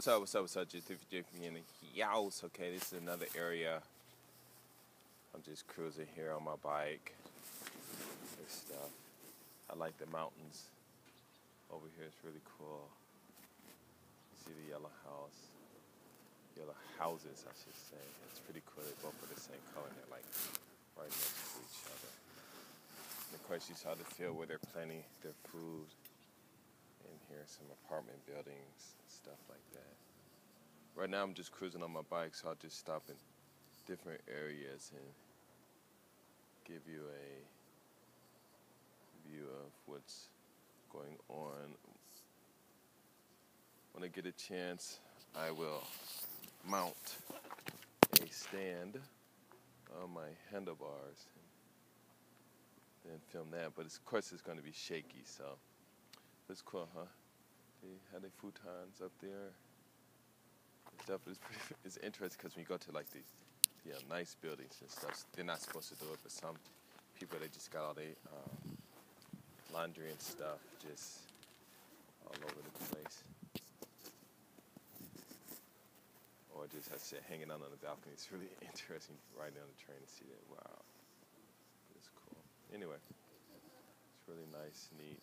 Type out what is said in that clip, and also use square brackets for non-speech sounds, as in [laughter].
What's up, what's up, what's up? Just if you're in the house, okay, this is another area. I'm just cruising here on my bike. This stuff. I like the mountains. Over here it's really cool. See the yellow house. Yellow houses, I should say. It's pretty cool. They both are the same color they're like right next to each other. And of course, you saw the field where they're planting their food. And here some apartment buildings stuff like that. Right now, I'm just cruising on my bike, so I'll just stop in different areas and give you a view of what's going on. When I get a chance, I will mount a stand on my handlebars and film that. But of course, it's going to be shaky, so it's cool, huh? They have the futons up there. and Stuff is pretty, it's interesting because when you go to like these yeah, nice buildings and stuff, they're not supposed to do it, but some people they just got all their um, laundry and stuff just all over the place. Or just has shit hanging out on the balcony. It's really [laughs] interesting riding on the train to see that. Wow. It's cool. Anyway, it's really nice, neat,